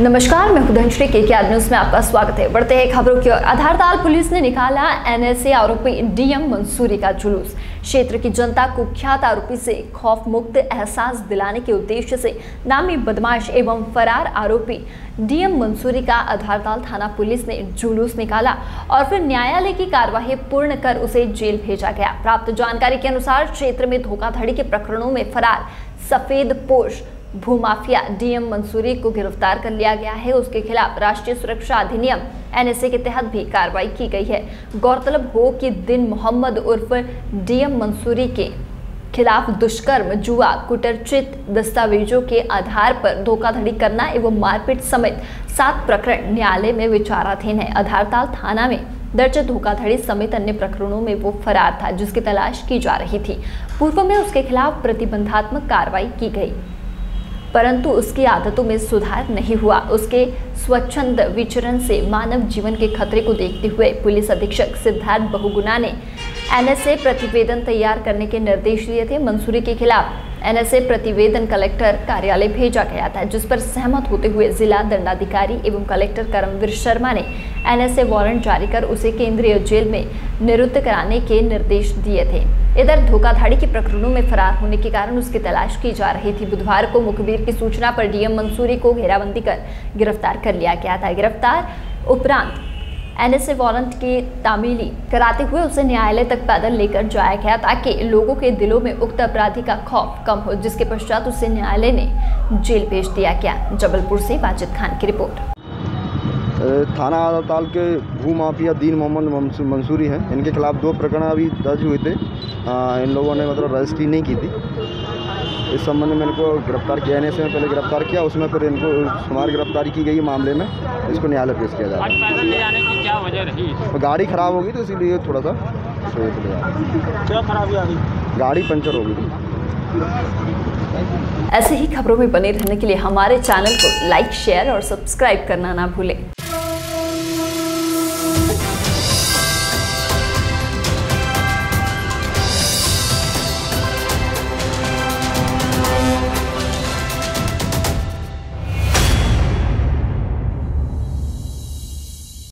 नमस्कार, मैं हुदंश्री के के न्यूज़ में आपका स्वागत है। बढ़ते हैं खबरों की ओर। आधारताल पुलिस ने निकाला एनएसए आरोपी डीएम मंसूरी का जुलूस। क्षेत्र की जनता कुख्यात आरोपी से खौफ मुक्त एहसास दिलाने के उद्देश्य से नामी बदमाश एवं फरार आरोपी डीएम मंसूरी का आधारताल थाना पुलिस ने जुलूस निकाला और फिर न्यायालय की कार्यवाही पूर्ण कर उसे जेल भेजा गया। प्राप्त जानकारी के अनुसार क्षेत्र में धोखाधड़ी के प्रकरणों में फरार सफ़ेद पोष भूमाफिया डीएम मंसूरी को गिरफ़्तार कर लिया गया है। उसके खिलाफ राष्ट्रीय सुरक्षा अधिनियम, एनएसए के तहत भी कार्रवाई की गई है। गौरतलब हो कि दिन मोहम्मद उर्फ़ डीएम मंसूरी के खिलाफ दुष्कर्म, जुआ, कुटरचित दस्तावेजों के आधार पर धोखाधड़ी करना एवं मारपीट समेत सात प्रकरण न्यायालय में विचाराधीन है। आधारताल थाना में दर्ज धोखाधड़ी समेत अन्य प्रकरणों में वो फरार था, जिसकी तलाश की जा रही थी। पूर्व में उसके खिलाफ प्रतिबंधात्मक कार्रवाई की गई। परंतु उसकी आदतों में सुधार नहीं हुआ। उसके स्वच्छंद विचरण से मानव जीवन के खतरे को देखते हुए पुलिस अधीक्षक सिद्धार्थ बहुगुना ने एनएसए प्रतिवेदन तैयार करने के निर्देश दिए थे। मंसूरी के खिलाफ एनएसए प्रतिवेदन कलेक्टर कार्यालय भेजा गया था, जिस पर सहमत होते हुए जिला दंडाधिकारी एवं कलेक्टर करमवीर शर्मा ने एनएसए वारंट जारी कर उसे केंद्रीय जेल में निरुद्ध कराने के निर्देश दिए थे। इधर धोखाधड़ी के प्रकरणों में फरार होने के कारण उसकी तलाश की जा रही थी। बुधवार को मुखबिर की सूचना पर डीएम मंसूरी को घेराबंदी कर गिरफ़्तार कर लिया गया था। गिरफ़्तार उपरांत एनएसए वारंट की तामीली कराते हुए उसे न्यायालय तक पैदल लेकर जाया गया ताकि लोगों के दिलों में उक्त अपराधी का खौफ कम हो जिसके पश्चात उसे न्यायालय ने जेल भेज दिया गया। जबलपुर से वाजिद खान की रिपोर्ट। थाना आदाताल के भू माफिया दीन मोहम्मद मंसूरी हैं। इनके खिलाफ दो प्रकरण अभी दर्ज हुए थे। आ, इन लोगों ने मतलब रजिस्ट्री नहीं की थी। इस संबंध में इनको गिरफ़्तार किया एन में पहले गिरफ़्तार किया उसमें फिर इनको हमारी गिरफ्तारी की गई मामले में। इसको न्यायालय पेश किया जाए पैदल ले जाने की क्या वजह रही? तो गाड़ी ख़राब होगी तो इसीलिए थोड़ा सा क्या खराबी आ गई गाड़ी पंचर हो गई थी। ऐसे ही खबरों में बने रहने के लिए हमारे चैनल को लाइक शेयर और सब्सक्राइब करना ना भूलें।